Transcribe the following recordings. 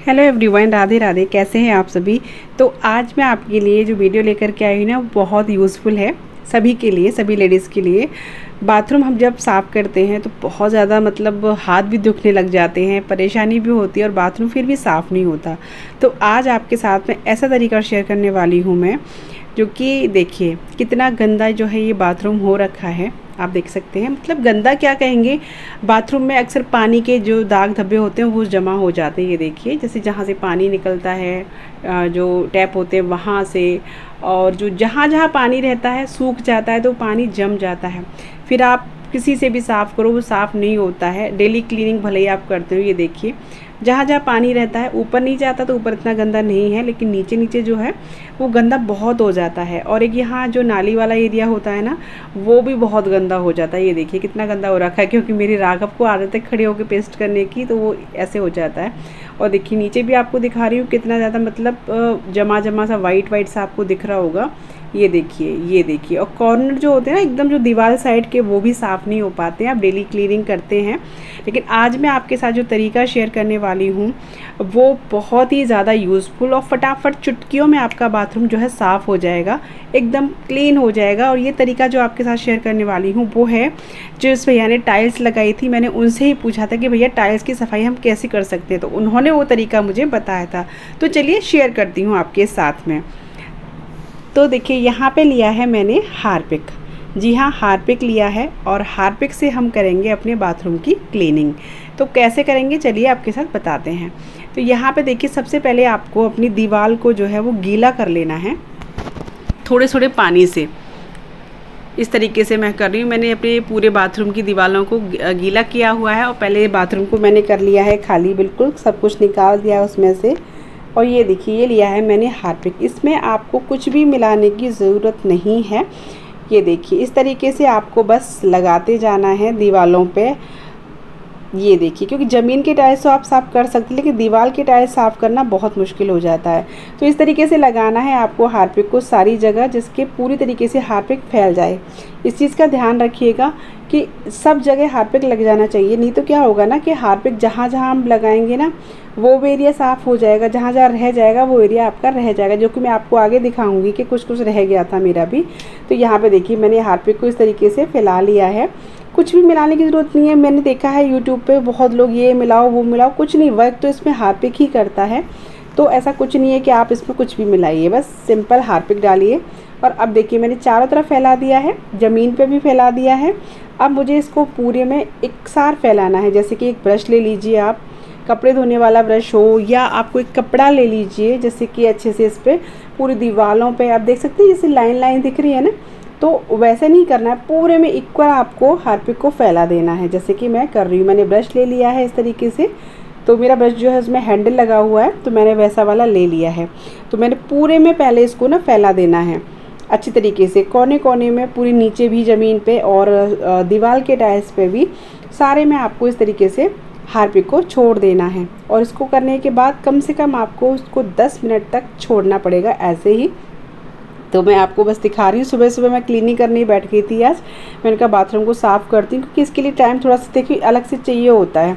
Hello everyone Radhe Radhe, कैसे हैं आप सभी? तो आज मैं आपके लिए जो वीडियो लेकर के आई हूँ ना, वो बहुत यूज़फुल है सभी के लिए, सभी लेडीज़ के लिए। बाथरूम हम जब साफ़ करते हैं तो बहुत ज़्यादा मतलब हाथ भी दुखने लग जाते हैं, परेशानी भी होती है और बाथरूम फिर भी साफ़ नहीं होता। तो आज आपके साथ में ऐसा तरीका शेयर करने वाली हूँ मैं, जो कि देखिए, कितना गंदा जो है ये बाथरूम हो रखा है। आप देख सकते हैं। मतलब गंदा क्या कहेंगे? बाथरूम में अक्सर पानी के जो दाग धब्बे होते हैं, वो जमा हो जाते हैं, ये देखिए। जैसे जहाँ से पानी निकलता है जो टैप होते हैं, वहाँ से। और जो जहाँ जहाँ पानी रहता है, सूख जाता है तो पानी जम जाता है। फिर आप किसी से भी साफ़ करो, वो साफ़ नहीं होता है। डेली क्लीनिंग भले ही आप करते हो, ये देखिए। जहाँ जहाँ पानी रहता है, ऊपर नहीं जाता तो ऊपर इतना गंदा नहीं है, लेकिन नीचे नीचे जो है, वो गंदा बहुत हो जाता है। और एक यहाँ जो नाली वाला एरिया होता है ना, वो भी बहुत गंदा हो जाता है। ये देखिए कितना गंदा हो रखा है, क्योंकि मेरी राघव को आदत है खड़े होकर पेस्ट करने की तो वो ऐसे हो जाता है। और देखिए, नीचे भी आपको दिखा रही हूँ, कितना ज़्यादा मतलब जमा जमा सा वाइट वाइट सा आपको दिख रहा होगा। ये देखिए ये देखिए। और कॉर्नर जो होते हैं ना, एकदम जो दीवार साइड के वो भी साफ़ नहीं हो पाते हैं। आप डेली क्लीनिंग करते हैं। लेकिन आज मैं आपके साथ जो तरीका शेयर करने वाली हूँ, वो बहुत ही ज़्यादा यूज़फुल और फटाफट चुटकियों में आपका बाथरूम जो है साफ़ हो जाएगा, एकदम क्लीन हो जाएगा। और ये तरीका जो आपके साथ शेयर करने वाली हूँ, वो है जो इस भैया ने टाइल्स लगाई थी, मैंने उनसे ही पूछा था कि भैया टाइल्स की सफ़ाई हम कैसे कर सकते हैं? तो उन्होंने वो तरीका मुझे बताया था। तो चलिए शेयर करती हूँ आपके साथ में। तो देखिए, यहाँ पे लिया है मैंने हारपिक। जी हाँ हारपिक लिया है और हारपिक से हम करेंगे अपने बाथरूम की क्लीनिंग। तो कैसे करेंगे, चलिए आपके साथ बताते हैं। तो यहाँ पे देखिए, सबसे पहले आपको अपनी दीवार को जो है वो गीला कर लेना है थोड़े थोड़े पानी से। इस तरीके से मैं कर रही हूँ। मैंने अपने पूरे बाथरूम की दीवारों को गीला किया हुआ है और पहले बाथरूम को मैंने कर लिया है खाली, बिल्कुल सब कुछ निकाल दिया उसमें से। और ये देखिए, ये लिया है मैंने हार्पिक। इसमें आपको कुछ भी मिलाने की ज़रूरत नहीं है। ये देखिए, इस तरीके से आपको बस लगाते जाना है दीवारों पे। ये देखिए, क्योंकि ज़मीन के टाइल्स तो आप साफ़ कर सकते हैं, लेकिन दीवार के टाइल्स साफ़ करना बहुत मुश्किल हो जाता है। तो इस तरीके से लगाना है आपको हार्पिक को सारी जगह, जिसके पूरी तरीके से हार्पिक फैल जाए। इस चीज़ का ध्यान रखिएगा कि सब जगह हार्पिक लग जाना चाहिए। नहीं तो क्या होगा ना कि हार्पिक जहाँ जहाँ हम लगाएँगे ना, वो एरिया साफ़ हो जाएगा, जहाँ जहाँ रह जाएगा, वो एरिया आपका रह जाएगा, जो कि मैं आपको आगे दिखाऊँगी कि कुछ कुछ रह गया था मेरा भी। तो यहाँ पे देखिए, मैंने हार्पिक को इस तरीके से फैला लिया है। कुछ भी मिलाने की ज़रूरत नहीं है। मैंने देखा है यूट्यूब पे बहुत लोग ये मिलाओ, वो मिलाओ, कुछ नहीं, वर्क तो इसमें हार्पिक ही करता है। तो ऐसा कुछ नहीं है कि आप इसमें कुछ भी मिलाइए, बस सिंपल हार्पिक डालिए। और अब देखिए, मैंने चारों तरफ़ फैला दिया है, ज़मीन पे भी फैला दिया है। अब मुझे इसको पूरे में एक सार फैलाना है, जैसे कि एक ब्रश ले लीजिए आप, कपड़े धोने वाला ब्रश हो, या आप कोई कपड़ा ले लीजिए, जैसे कि अच्छे से इस पर पूरी दीवारों पे, आप देख सकते हैं, जैसे लाइन लाइन दिख रही है ना। तो वैसे नहीं करना है, पूरे में इक्वल आपको हार्पिक को फैला देना है, जैसे कि मैं कर रही हूँ, मैंने ब्रश ले लिया है इस तरीके से। तो मेरा ब्रश जो है, उसमें हैंडल लगा हुआ है तो मैंने वैसा वाला ले लिया है। तो मैंने पूरे में पहले इसको ना फैला देना है। अच्छी तरीके से कोने कोने में, पूरी नीचे भी ज़मीन पे और दीवार के टाइल्स पे भी सारे में आपको इस तरीके से हार्पिक को छोड़ देना है। और इसको करने के बाद कम से कम आपको उसको 10 मिनट तक छोड़ना पड़ेगा ऐसे ही। तो मैं आपको बस दिखा रही हूँ सुबह सुबह मैं क्लीनिंग करने बैठ गई थी आज। मैंने कहा बाथरूम को साफ़ करती हूँ, क्योंकि इसके लिए टाइम थोड़ा सा देखिए अलग से चाहिए होता है।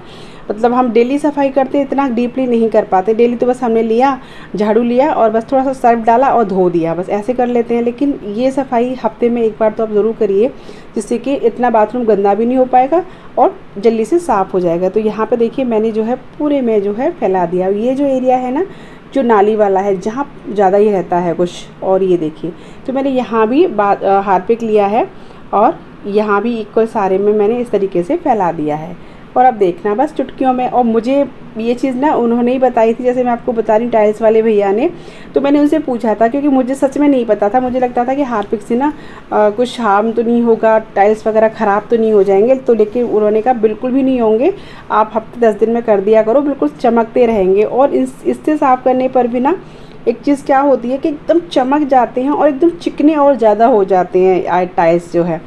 मतलब हम डेली सफ़ाई करते इतना डीपली नहीं कर पाते। डेली तो बस हमने लिया, झाड़ू लिया और बस थोड़ा सा सर्फ डाला और धो दिया। बस ऐसे कर लेते हैं, लेकिन ये सफ़ाई हफ़्ते में एक बार तो आप ज़रूर करिए, जिससे कि इतना बाथरूम गंदा भी नहीं हो पाएगा और जल्दी से साफ़ हो जाएगा। तो यहाँ पर देखिए, मैंने जो है, पूरे में जो है फैला दिया। ये जो एरिया है ना, जो नाली वाला है, जहाँ ज़्यादा ही रहता है कुछ, और ये देखिए तो मैंने यहाँ भी हारपिक लिया है और यहाँ भी इक्वल सारे में मैंने इस तरीके से फैला दिया है। और अब देखना बस चुटकियों में। और मुझे ये चीज़ ना उन्होंने ही बताई थी जैसे मैं आपको बता रही टाइल्स वाले भैया ने। तो मैंने उनसे पूछा था क्योंकि मुझे सच में नहीं पता था। मुझे लगता था कि हार्पिक से ना आ, कुछ हार्म तो नहीं होगा टाइल्स वगैरह ख़राब तो नहीं हो जाएँगे। तो लेकिन उन्होंने कहा बिल्कुल भी नहीं होंगे। आप हफ़्ते दस दिन में कर दिया करो बिल्कुल चमकते रहेंगे। और इस इससे साफ़ करने पर भी ना एक चीज़ क्या होती है कि एकदम चमक जाते हैं और एकदम चिकने और ज़्यादा हो जाते हैं टाइल्स जो है।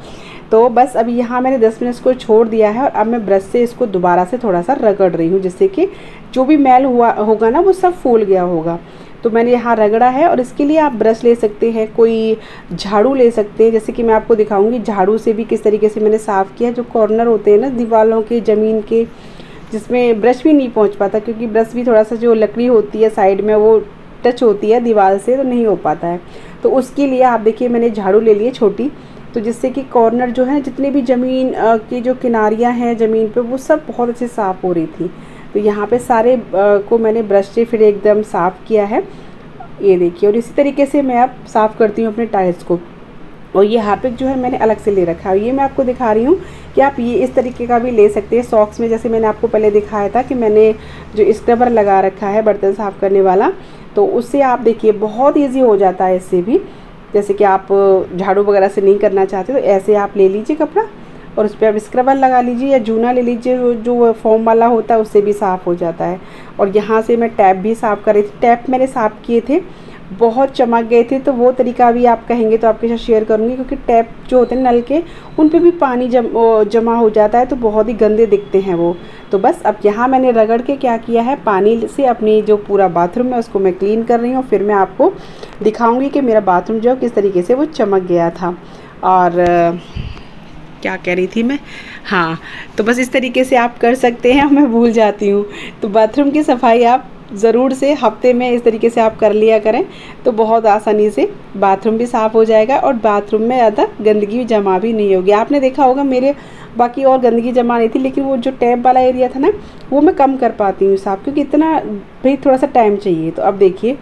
तो बस अभी यहाँ मैंने 10 मिनट को छोड़ दिया है और अब मैं ब्रश से इसको दोबारा से थोड़ा सा रगड़ रही हूँ, जिससे कि जो भी मैल हुआ, होगा ना, वो सब फूल गया होगा। तो मैंने यहाँ रगड़ा है और इसके लिए आप ब्रश ले सकते हैं, कोई झाड़ू ले सकते हैं। जैसे कि मैं आपको दिखाऊँगी, झाड़ू से भी किस तरीके से मैंने साफ़ किया जो कॉर्नर होते हैं ना दीवारों के, ज़मीन के, जिसमें ब्रश भी नहीं पहुँच पाता, क्योंकि ब्रश भी थोड़ा सा जो लकड़ी होती है साइड में, वो टच होती है दीवार से तो नहीं हो पाता है। तो उसके लिए आप देखिए, मैंने झाड़ू ले ली छोटी तो जिससे कि कॉर्नर जो है, जितनी भी ज़मीन की जो किनारियाँ हैं ज़मीन पर वो सब बहुत अच्छे साफ़ हो रही थी। तो यहाँ पे सारे को मैंने ब्रश से फिर एकदम साफ़ किया है। ये देखिए, और इसी तरीके से मैं अब साफ़ करती हूँ अपने टाइल्स को। और ये हार्पिक जो है, मैंने अलग से ले रखा है। ये मैं आपको दिखा रही हूँ कि आप ये इस तरीके का भी ले सकते हैं सॉक्स में, जैसे मैंने आपको पहले दिखाया था कि मैंने जो स्क्रबर लगा रखा है बर्तन साफ़ करने वाला तो उससे आप देखिए बहुत ईजी हो जाता है इससे भी। जैसे कि आप झाड़ू वगैरह से नहीं करना चाहते तो ऐसे आप ले लीजिए कपड़ा और उस पर आप स्क्रबर लगा लीजिए या जूना ले लीजिए जो फॉर्म वाला होता है उससे भी साफ़ हो जाता है। और यहाँ से मैं टैप भी साफ़ कर रही थी। टैप मैंने साफ़ किए थे बहुत चमक गए थे तो वो तरीका भी आप कहेंगे तो आपके साथ शेयर करूँगी, क्योंकि टैप जो होते हैं नल के, उन पर भी पानी जम जमा हो जाता है तो बहुत ही गंदे दिखते हैं वो। तो बस अब यहाँ मैंने रगड़ के क्या किया है, पानी से अपनी जो पूरा बाथरूम है, उसको मैं क्लीन कर रही हूँ, फिर मैं आपको दिखाऊँगी कि मेरा बाथरूम जो है, किस तरीके से वो चमक गया था। और क्या कह रही थी मैं? हाँ तो बस इस तरीके से आप कर सकते हैं मैं भूल जाती हूँ। तो बाथरूम की सफ़ाई आप ज़रूर से हफ़्ते में इस तरीके से आप कर लिया करें तो बहुत आसानी से बाथरूम भी साफ़ हो जाएगा और बाथरूम में ज़्यादा गंदगी जमा भी नहीं होगी। आपने देखा होगा मेरे बाकी और गंदगी जमा नहीं थी, लेकिन वो जो टैप वाला एरिया था ना, वो मैं कम कर पाती हूँ साफ़, क्योंकि इतना भाई थोड़ा सा टाइम चाहिए। तो अब देखिए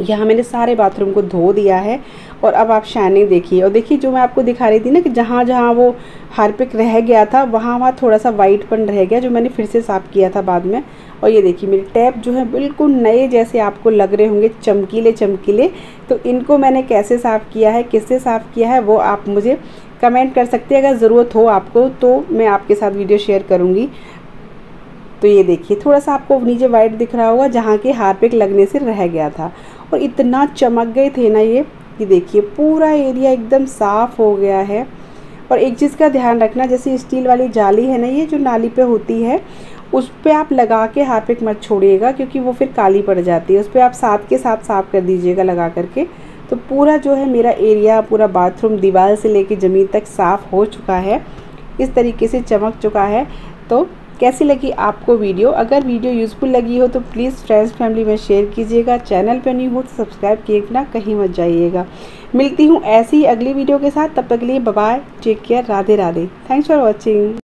यहाँ मैंने सारे बाथरूम को धो दिया है और अब आप शाइनिंग देखिए। और देखिए, जो मैं आपको दिखा रही थी ना कि जहाँ जहाँ वो हारपिक रह गया था, वहाँ वहाँ थोड़ा सा वाइटपन रह गया, जो मैंने फिर से साफ़ किया था बाद में। और ये देखिए, मेरे टैप जो है बिल्कुल नए जैसे आपको लग रहे होंगे, चमकीले चमकीले। तो इनको मैंने कैसे साफ़ किया है, किससे साफ़ किया है, वो आप मुझे कमेंट कर सकते हैं, अगर ज़रूरत हो आपको तो मैं आपके साथ वीडियो शेयर करूँगी। तो ये देखिए, थोड़ा सा आपको नीचे वाइट दिख रहा होगा, जहाँ के हारपिक लगने से रह गया था। और इतना चमक गए थे ना ये कि देखिए, पूरा एरिया एकदम साफ़ हो गया है। और एक चीज़ का ध्यान रखना, जैसे स्टील वाली जाली है ना ये, जो नाली पे होती है, उस पर आप लगा के हार्पिक मत छोड़िएगा, क्योंकि वो फिर काली पड़ जाती है। उस पर आप साथ के साथ साफ़ कर दीजिएगा लगा करके। तो पूरा जो है मेरा एरिया, पूरा बाथरूम दीवार से लेके ज़मीन तक साफ़ हो चुका है। इस तरीके से चमक चुका है। तो कैसी लगी आपको वीडियो? अगर वीडियो यूज़फुल लगी हो तो प्लीज़ फ्रेंड्स फैमिली में शेयर कीजिएगा। चैनल पर नहीं हो तो सब्सक्राइब किए बिना कहीं मत जाइएगा। मिलती हूँ ऐसी ही अगली वीडियो के साथ। तब तक के लिए bye take care Radhe Radhe thanks for watching